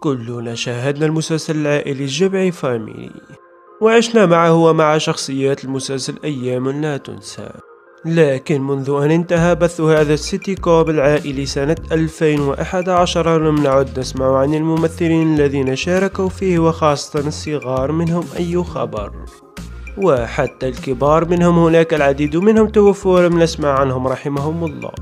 كلنا شاهدنا المسلسل العائلي الجمعي Family وعشنا معه ومع شخصيات المسلسل أيام لا تنسى. لكن منذ أن انتهى بث هذا السيتي كوب العائلي سنة 2011 لم نعد نسمع عن الممثلين الذين شاركوا فيه وخاصة الصغار منهم أي خبر. وحتى الكبار منهم هناك العديد منهم توفوا ولم نسمع عنهم رحمهم الله.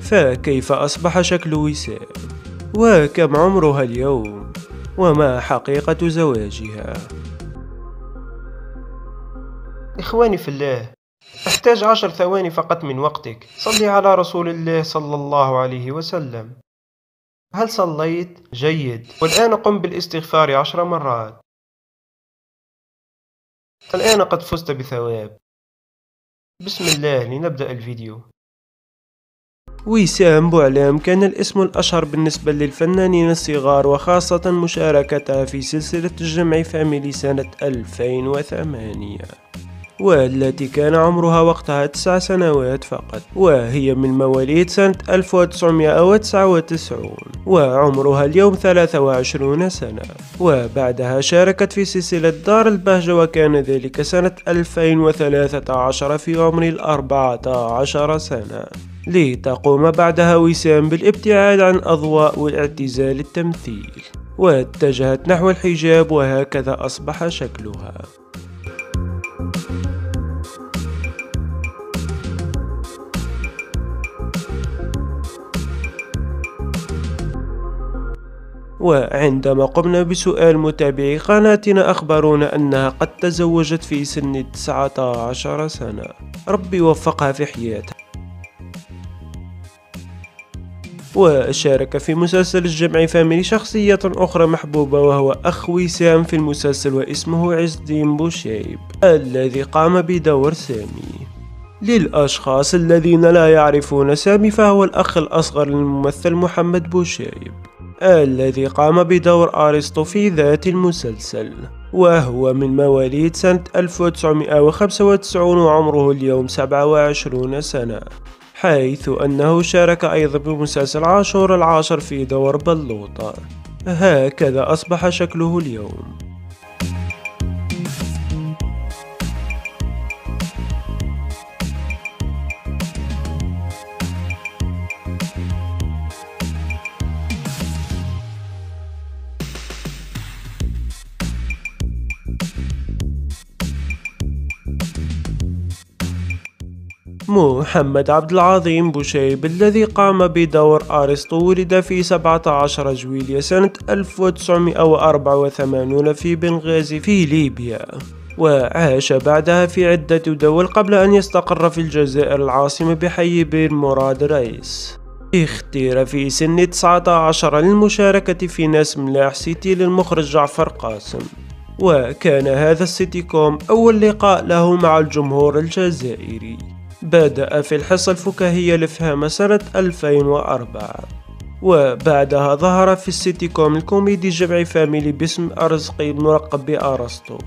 فكيف أصبح شكل وسام؟ وكم عمرها اليوم وما حقيقة زواجها؟ إخواني في الله أحتاج عشر ثواني فقط من وقتك. صلي على رسول الله صلى الله عليه وسلم. هل صليت؟ جيد. والآن قم بالاستغفار عشر مرات. الآن قد فزت بثواب. بسم الله لنبدأ الفيديو. وسام بوعلام كان الاسم الأشهر بالنسبة للفنانين الصغار وخاصة مشاركتها في سلسلة الجمع فاميلي سنة 2008 والتي كان عمرها وقتها تسع سنوات فقط وهي من مواليد سنة 1999 وعمرها اليوم 23 سنة. وبعدها شاركت في سلسلة دار البهجة وكان ذلك سنة 2013 في عمر الأربعة عشر سنة. لتقوم بعدها وسام بالابتعاد عن أضواء والاعتزال التمثيل واتجهت نحو الحجاب وهكذا أصبح شكلها. وعندما قمنا بسؤال متابعي قناتنا أخبرونا أنها قد تزوجت في سن 19 سنة. ربي وفقها في حياتها. وشارك في مسلسل الجمعي Family شخصية أخرى محبوبة وهو أخ وسام في المسلسل واسمه عز الدين بوشيب الذي قام بدور سامي. للأشخاص الذين لا يعرفون سامي فهو الأخ الأصغر للممثل محمد بوشيب الذي قام بدور أرسطو في ذات المسلسل وهو من مواليد سنة 1995 وعمره اليوم 27 سنة. حيث أنه شارك أيضا بمسلسل عاشور العاشر في دور بلوطة. هكذا أصبح شكله اليوم. محمد عبد العظيم بوشيب الذي قام بدور أرسطو ولد في 17 جويلية سنة 1984 في بنغازي في ليبيا. وعاش بعدها في عدة دول قبل أن يستقر في الجزائر العاصمة بحي بئر مراد رايس. اختير في سن 19 للمشاركة في ناس ملاح City للمخرج جعفر قاسم. وكان هذا السيتي كوم أول لقاء له مع الجمهور الجزائري. بدأ في الحصة الفكاهية الفهامة سنة 2004 وبعدها ظهر في السيتي كوم الكوميدي جمعي Family باسم أرزقي الملقب بأرسطو.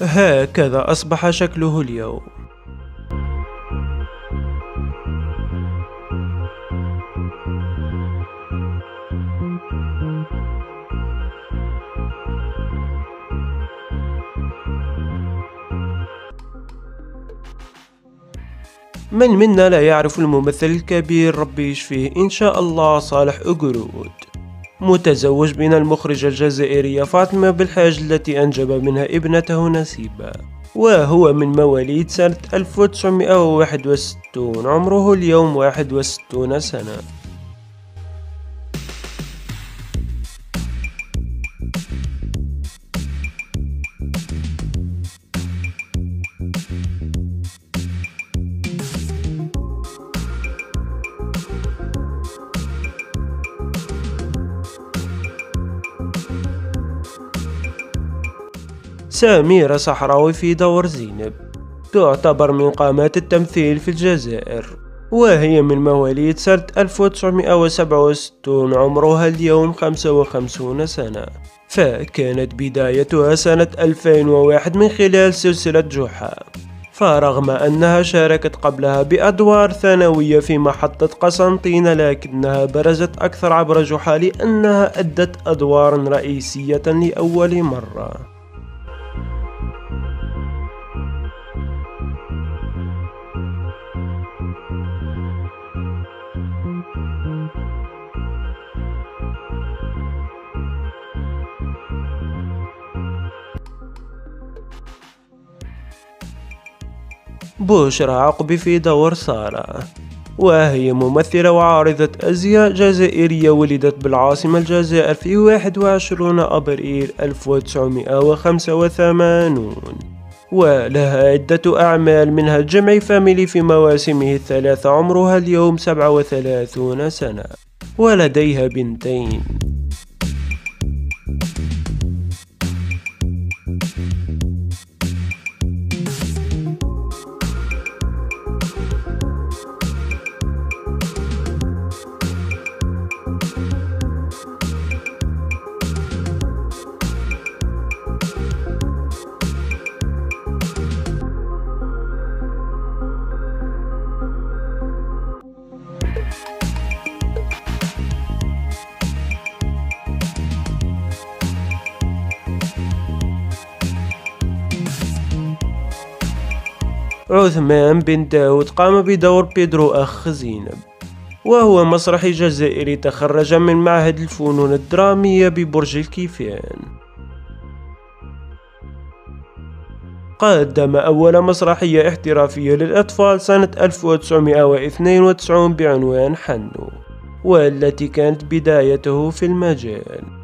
هكذا أصبح شكله اليوم. من منا لا يعرف الممثل الكبير ربي يشفيه. إن شاء الله صالح أقرود. متزوج من المخرجة الجزائرية فاطمة بالحاج التي أنجب منها ابنته نسيبة وهو من مواليد سنة 1961 عمره اليوم 61 سنة. سميرة صحراوي في دور زينب تعتبر من قامات التمثيل في الجزائر وهي من مواليد سنة 1967 عمرها اليوم 55 سنة. فكانت بدايتها سنة 2001 من خلال سلسلة جحا. فرغم أنها شاركت قبلها بأدوار ثانوية في محطة قسنطينة لكنها برزت أكثر عبر جحا لأنها أدت أدوارا رئيسية لأول مرة. بشرى عقبي في دور سارة وهي ممثلة وعارضة أزياء جزائرية ولدت بالعاصمة الجزائر في 21 أبريل 1985 ولها عدة أعمال منها جمع فاميلي في مواسمه الثلاثة عمرها اليوم 37 سنة ولديها بنتين. عثمان بن داود قام بدور بيدرو أخ زينب وهو مسرحي جزائري تخرج من معهد الفنون الدرامية ببرج الكيفان. قدم أول مسرحية احترافية للأطفال سنة 1992 بعنوان حنو والتي كانت بدايته في المجال.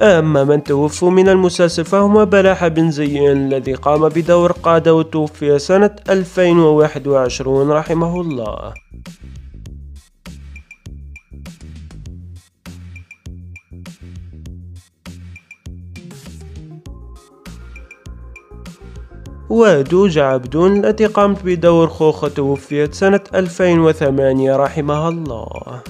أما من توفوا من المسلسل فهما بلاح بن زيان الذي قام بدور قادة وتوفي سنة 2021 رحمه الله. ودوج عبدون التي قامت بدور خوخة توفيت سنة 2008 رحمها الله.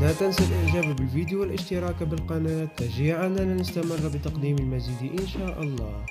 لا تنسى الإعجاب بالفيديو والاشتراك بالقناة تشجيعا لنا نستمر بتقديم المزيد إن شاء الله.